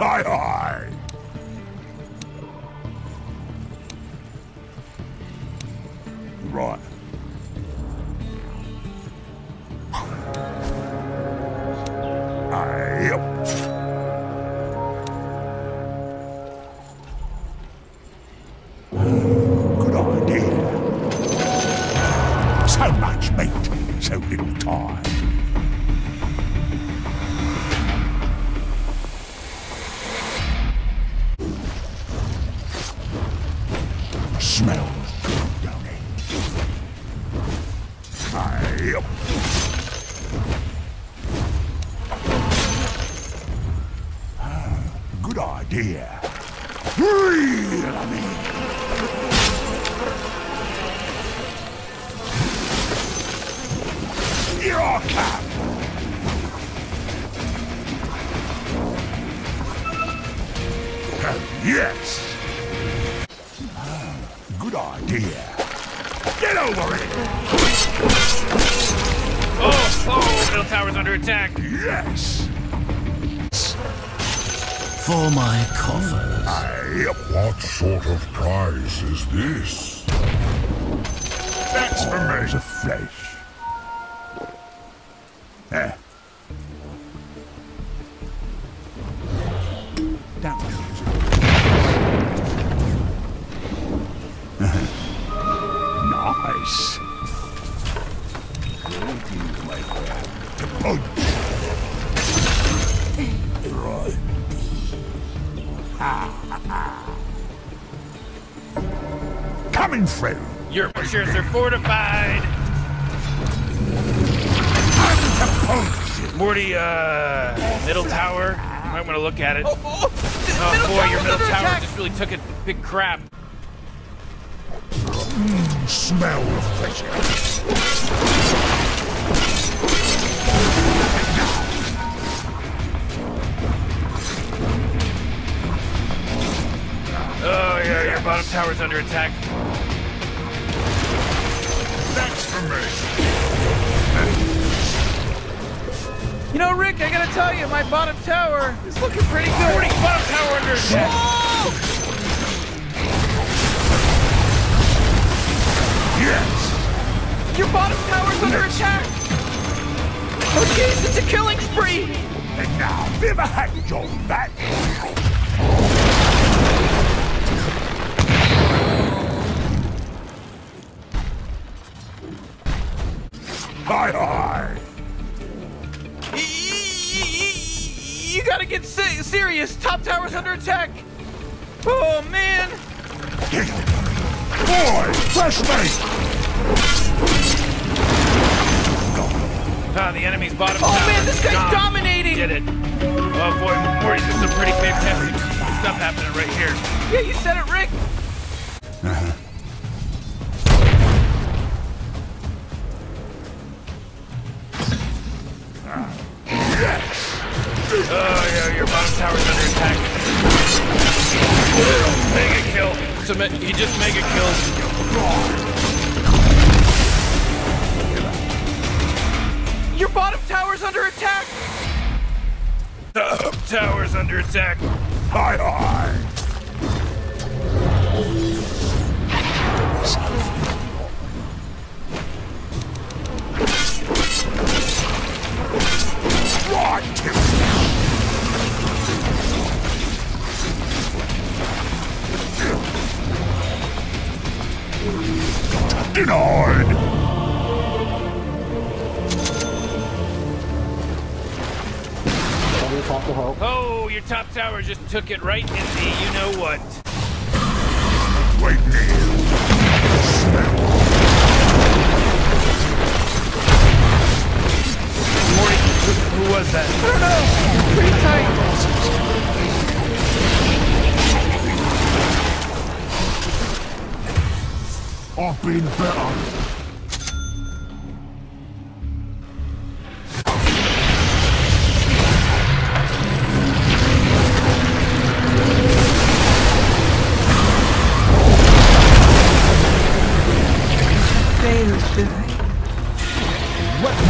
Aye, aye. Idea. Reel 'em in. Here I come. Uh, yes. Good idea. Get over it. Oh, oh, middle tower's under attack. Yes. For my coffers. Aye, What sort of prize is this? that's for me. The flesh. Eh. Nice. My. Right. Coming through. Your butchers are fortified. I'm to punch. Morty, uh, middle tower. You might want to look at it. Oh, oh, Oh boy, your middle tower attack. just really took a big crap. Smell the flesh. Oh bottom tower's under attack. That's for me. You know, Rick, I gotta tell you, my bottom tower is looking pretty good. Morty, bottom tower under attack. Whoa! Yes. Your bottom tower's under attack! Oh jeez, it's a killing spree! And now, bit of a hack job back. Se- Top tower's under attack! Oh man! Boy, fresh meat. Ah, the enemy's bottom Oh tower. man, this guy's gone. dominating! Did it. Oh boy, Morty's got some pretty fantastic stuff happening right here. Yeah, you said it, Rick! Oh tower's under attack. Mega kill. So he just mega killed. Your bottom tower's under attack! The tower's under attack. Hi, hi. Right, Denied. Oh, your top tower just took it right in the you know what. Wait here. Smell. Who, who was that? I don't know! It's pretty tight! I've been better. What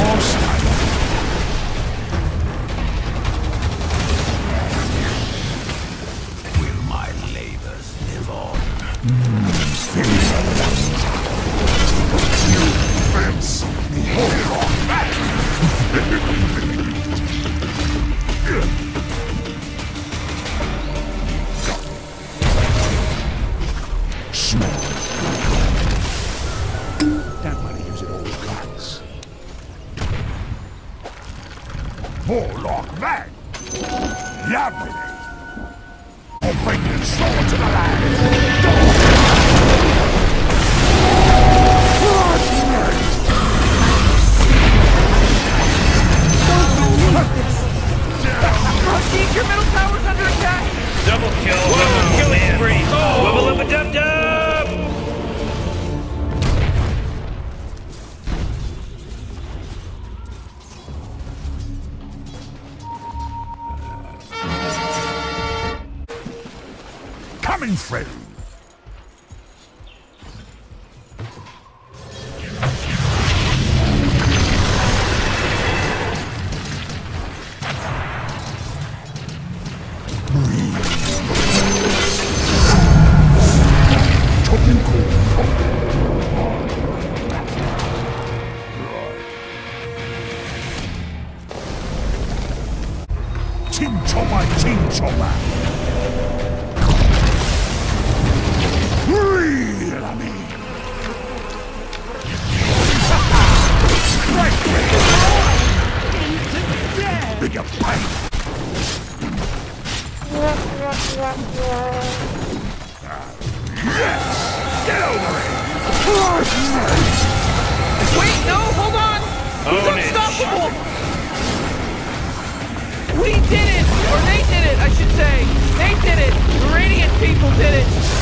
Don't want to it all at once. More like that. Lovely. I'll bring you sword to the land. Coming Yes! Get over it! Wait, no, hold on! He's Own it. unstoppable! We did it! Or they did it, I should say! They did it! The Radiant people did it!